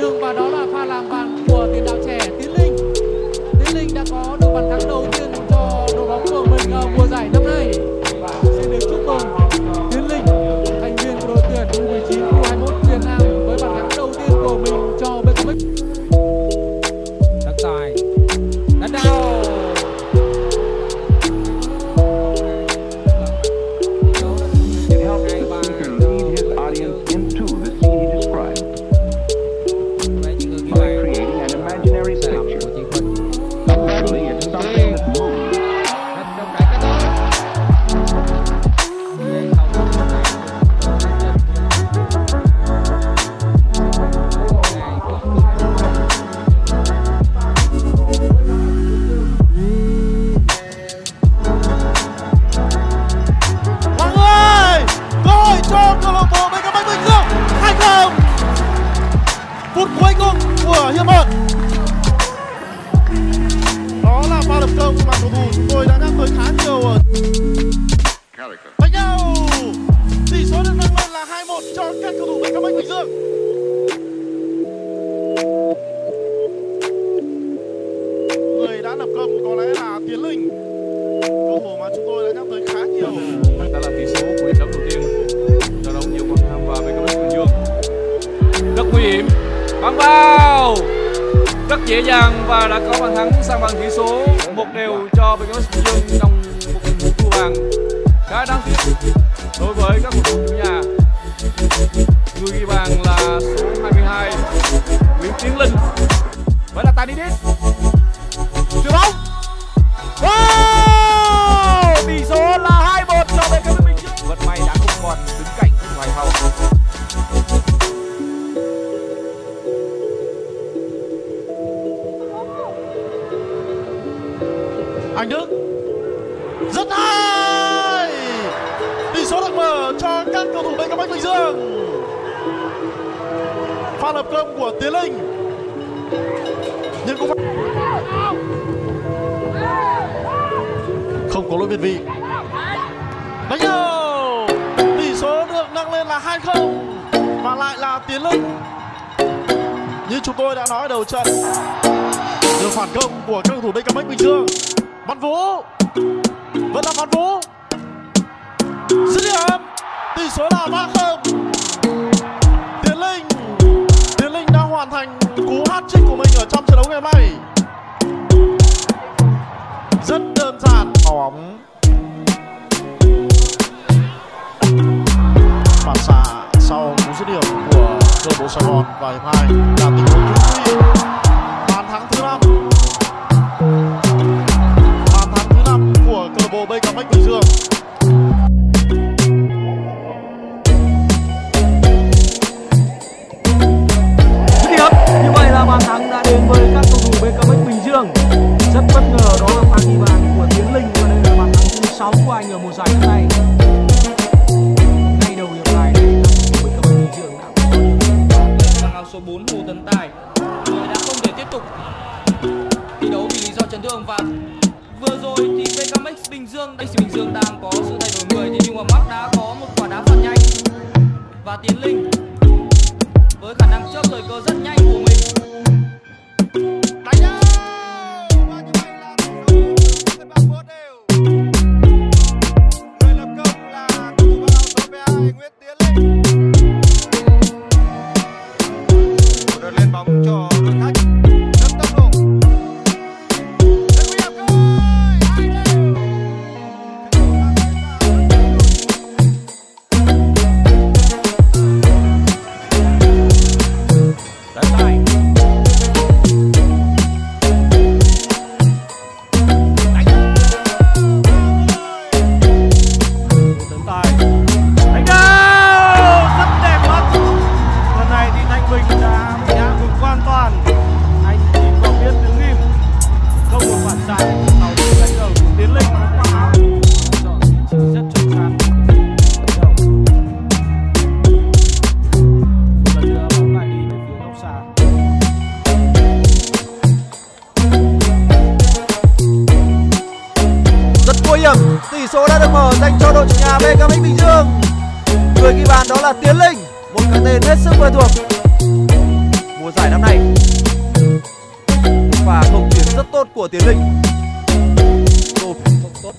Dương và đó là pha làm bàn của tiền đạo trẻ Tiến Linh. Tiến Linh đã có được bàn thắng đầu tiên cho đội bóng của mình ở mùa cầu thủ chúng tôi đã nhắc tới khá nhiều ở đánh nhau. Tỷ số được nâng lên là 2-1 cho các cầu thủ BKMX Bình Dương. Người đã lập công có lẽ là Tiến Linh, cầu thủ mà chúng tôi đã nhắc tới khá nhiều. đã là tỷ số của hiệp đấu đầu tiên cho đấu nhiều quan Nam và BKMX Bình Dương rất nguy hiểm bắn vào rất dễ dàng và đã có bàn thắng sang bằng tỷ số. Một đều cho BKMX Bình Dương trong một trận thua vàng. Khá đáng tiếc đối với các cầu thủ chủ nhà. Người ghi bàn là số 22 Nguyễn Tiến Linh. Vẫn là Tanidis Chuyền bóng. Wow! Không việt vị. Đánh nhau. Tỷ số được nâng lên là 2-0 và lại là Tiến Linh như chúng tôi đã nói đầu trận, được phản công của các cầu thủ BKM Bình Dương Văn Vũ. Vẫn là Văn Vũ. Dứt điểm. Tỷ số là 3-0 Tiến Linh. Tiến Linh đang hoàn thành cú hat-trick của mình ở trong trận đấu ngày hôm nay. Rất đơn phản xạ sau cú dứt điểm của cơ bộ Sài Gòn và hiệp hai là tình huống thú vị chấn thương và vừa rồi thì BKMX Bình Dương BKMX Bình Dương đang có sự thay đổi người. Thì nhưng mà Mark đã có một quả đá phạt nhanh và Tiến Linh với khả năng chớp thời cơ rất nhanh của mình. Đánh nhá! số đã được mở dành cho đội chủ nhà BKMX Bình Dương. Người ghi bàn đó là Tiến Linh, một cái tên hết sức quen thuộc. Mùa giải năm nay, và công chuyển rất tốt của Tiến Linh. Đô không tốt.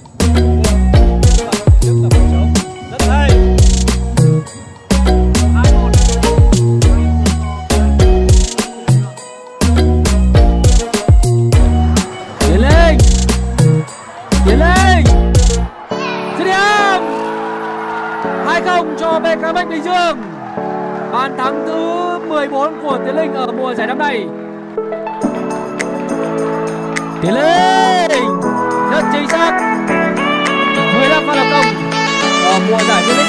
10 Tiến lên! Rất chính xác 15 pha lập công. Ờ, Ở mùa giải vô địch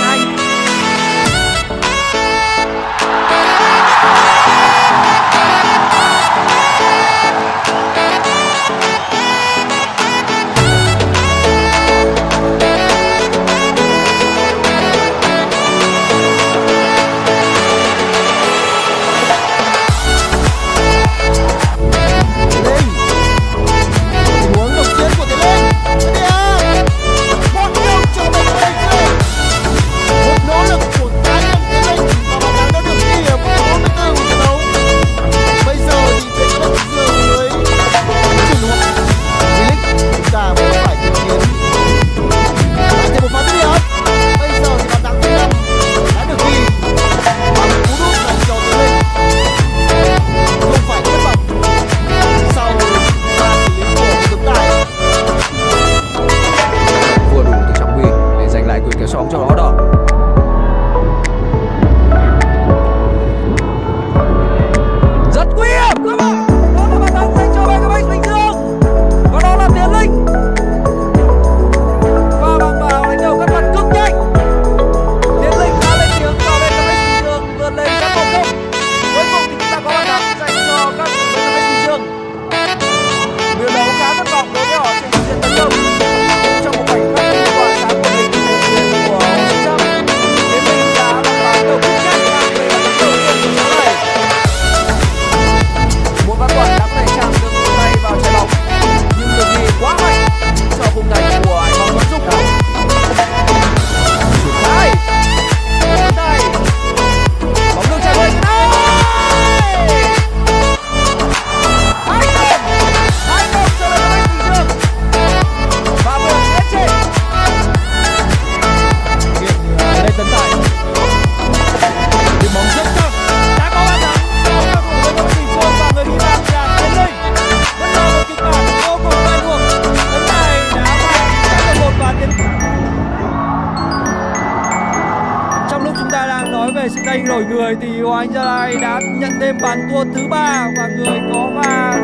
bàn thua thứ ba và người có và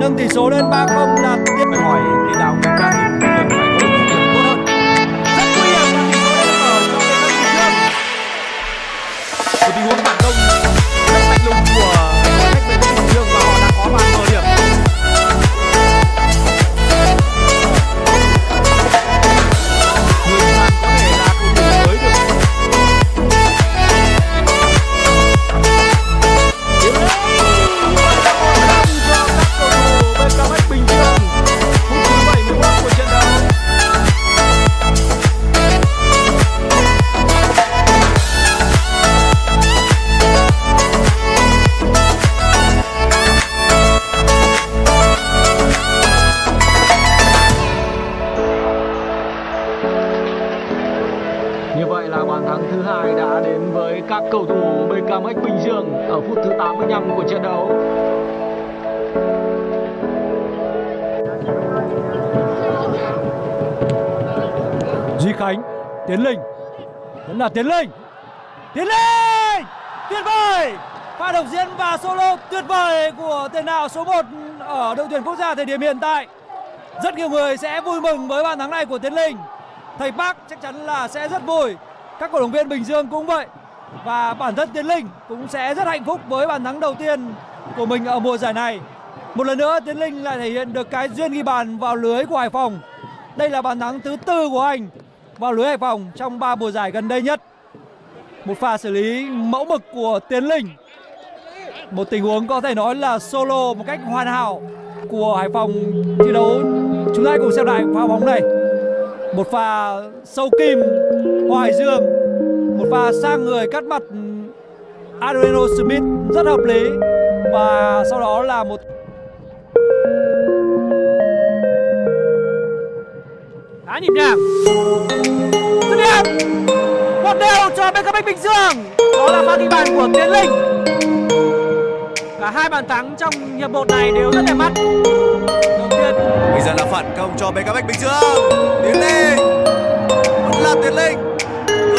nâng tỷ số lên ba đến với các cầu thủ BKMX Bình Dương ở phút thứ 85 của trận đấu. Duy Khánh, Tiến Linh, vẫn là Tiến Linh, Tiến Linh, tuyệt vời! Pha độc diễn và solo tuyệt vời của tiền đạo số 1 ở đội tuyển quốc gia thời điểm hiện tại. Rất nhiều người sẽ vui mừng với bàn thắng này của Tiến Linh. Thầy Park chắc chắn là sẽ rất vui các cổ động viên Bình Dương cũng vậy và bản thân Tiến Linh cũng sẽ rất hạnh phúc với bàn thắng đầu tiên của mình ở mùa giải này. Một lần nữa, Tiến Linh lại thể hiện được cái duyên ghi bàn vào lưới của Hải Phòng. Đây là bàn thắng thứ tư của anh vào lưới Hải Phòng trong 3 mùa giải gần đây nhất. Một pha xử lý mẫu mực của Tiến Linh. Một tình huống có thể nói là solo một cách hoàn hảo của Hải Phòng thi đấu. Chúng ta cùng xem lại pha bóng này. Một pha sâu kim Hoa Hải Dương, một pha sang người cắt mặt Adreno Smith rất hợp lý. Và sau đó là một đá nhịp nhàng. Dứt điểm. Một đều cho BKB Bình Dương. Đó là pha ghi bàn của Tiến Linh. Cả hai bàn thắng trong hiệp một này đều rất đẹp mắt. Bây giờ là phản công cho BKB Bình Dương. Tiến Linh. Vẫn là Tiến Linh.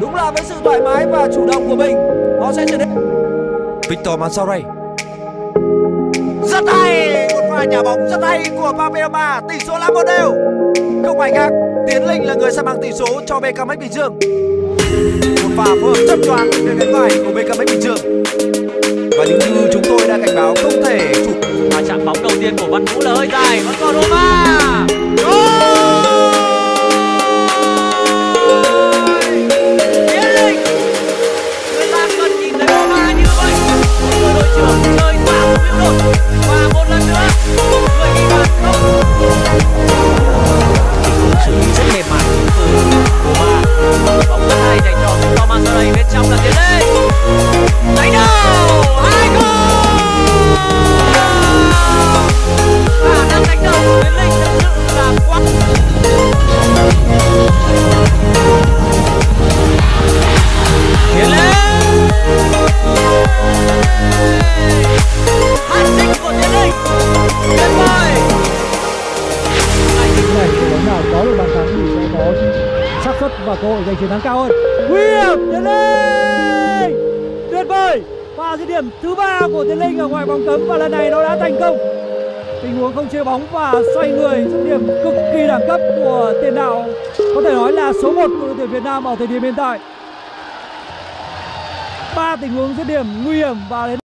Đúng là với sự thoải mái và chủ động của mình Họ sẽ trở nên Victor Mansaray Rất hay, một pha nhà bóng rất hay của Paperama, tỷ số là một đều. Không ai khác, Tiến Linh là người sẽ mang tỷ số cho BKMX Bình Dương. Một pha phối hợp chấp choáng về cánh phải của BKMX Bình Dương. Và những như chúng tôi đã cảnh báo không thể chủ Và chạm bóng đầu tiên của Văn Vũ là hơi dài Vẫn còn Roma hội nguy hiểm, tiến linh! Tuyệt vời! Pha dứt điểm thứ ba của tiến linh ở ngoài vòng cấm và lần này nó đã thành công. Tình huống không chơi bóng và xoay người dứt điểm cực kỳ đẳng cấp của tiền đạo. Có thể nói là số 1 của đội tuyển Việt Nam ở thời điểm hiện tại. Ba tình huống dứt điểm nguy hiểm và đến